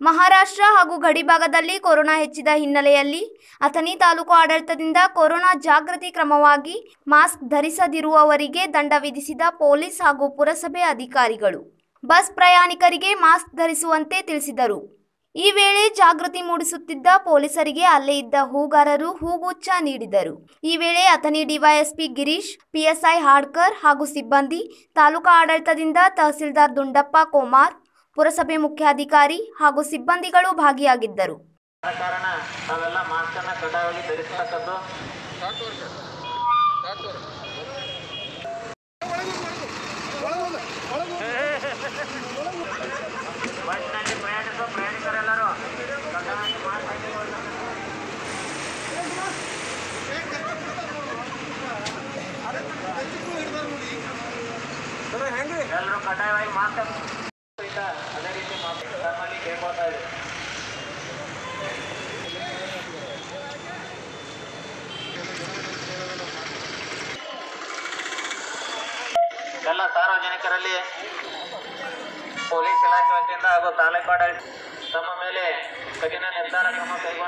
ಮಹಾರಾಷ್ಟ್ರ ಹಾಗೂ ಗಡಿಭಾಗದಲ್ಲಿ ಕೊರೋನಾ ಹೆಚ್ಚಿದ ಹಿನ್ನೆಲೆಯಲ್ಲಿ ಅಥಣಿ ತಾಲೂಕು ಆಡಳಿತದಿಂದ ಕೊರೋನಾ ಜಾಗೃತಿ ಕ್ರಮವಾಗಿ ಮಾಸ್ಕ್ ಧರಿಸದಿರುವವರಿಗೆ ದಂಡ ವಿಧಿಸಿದ ಪೊಲೀಸ್ ಹಾಗೂ ಪುರಸಭೆ ಅಧಿಕಾರಿಗಳು. ಬಸ್ ಪ್ರಯಾಣಿಕರಿಗೆ ಮಾಸ್ಕ್ ಧರಿಸುವಂತೆ ತಿಳಿಸಿದರು. ಈ ವೇಳೆ ಜಾಗೃತಿ ಮೂಡಿಸುತ್ತಿದ್ದ ಪೊಲೀಸರಿಗೆ ಅಲ್ಲೇ ಇದ್ದ ಹೂಗಾರರು ಹೂಗುಚ್ಛ ನೀಡಿದರು. ಈ ವೇಳೆ ಅಥಣಿ ಡಿವೈಎಸ್ಪಿ ಗಿರೀಶ್, ಪಿಎಸ್ಐ ಹಾಡ್ಕರ್ ಹಾಗೂ ಸಿಬ್ಬಂದಿ ತಾಲೂಕಾ ಆಡಳಿತದಿಂದ ತಹಸೀಲ್ದಾರ್ ದುಂಡಪ್ಪ ಕೋಮಾರ್ ಪುರಸಭೆ ಮುಖ್ಯಾಧಿಕಾರಿ ಹಾಗೂ ಸಿಬ್ಬಂದಿಗಳು ಭಾಗಿಯಾಗಿದ್ದರು. ಕಾರಣ ನಾವೆಲ್ಲ ಮಾಸ್ಕನ್ನು ಕಡ್ಡಾಯವಾಗಿ ಧರಿಸತಕ್ಕದ್ದು. ಬಸ್ನಲ್ಲಿ ಪ್ರಯಾಣಿಸುವ ಪ್ರಯಾಣಿಕರೆಲ್ಲರೂ ಕಡ್ಡಾಯವಾಗಿ ಮಾಸ್ಕ್ ಹಾಕಿಕೊಳ್ಳಬೇಕು ಎಲ್ಲರೂ ಕಡ್ಡಾಯವಾಗಿ ಮಾಸ್ಕ್ ಎಲ್ಲ ಸಾರ್ವಜನಿಕರಲ್ಲಿ ಪೊಲೀಸ್ ಇಲಾಖೆ ವತಿಯಿಂದ ಹಾಗೂ ತಾಲೂಕು ಆಡಳಿತ ತಮ್ಮ ಮೇಲೆ ಕಠಿಣ ನಿರ್ಧಾರ ಕ್ರಮ ಕೈಗೊಂಡು